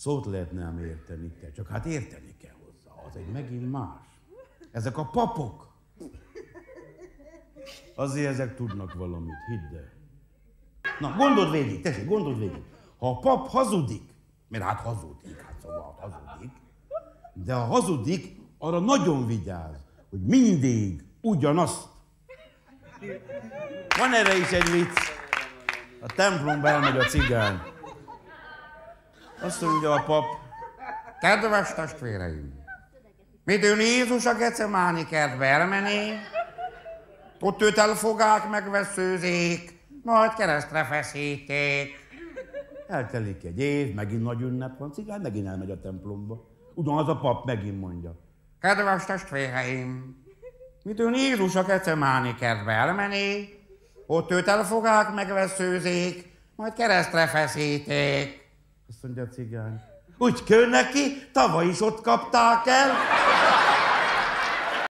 Szót lehetne ám érteni, te, csak hát érteni kell hozzá, az egy megint más. Ezek a papok. Azért ezek tudnak valamit, hidd el. Na, gondold végig, tessék, gondold végig. Ha a pap hazudik, mert hát hazudik, hát szóval hazudik, de ha hazudik, arra nagyon vigyáz, hogy mindig ugyanazt. Van erre is egy vicc. A templomba elmegy a cigány. Azt mondja a pap, kedves testvéreim, midőn Jézus a Gecemáni kertbe elmenni, ott őt elfogák, megveszőzik, majd keresztre feszíték. Eltelik egy év, megint nagy ünnep van, cigány megint elmegy a templomba. Ugyanaz a pap megint mondja. Kedves testvéreim, midőn Jézus a Gecemáni kertbe elmenni, ott őt elfogák, megveszőzik, majd keresztre feszíték. Azt mondja a cigány. Úgy kell neki, tavaly is ott kapták el.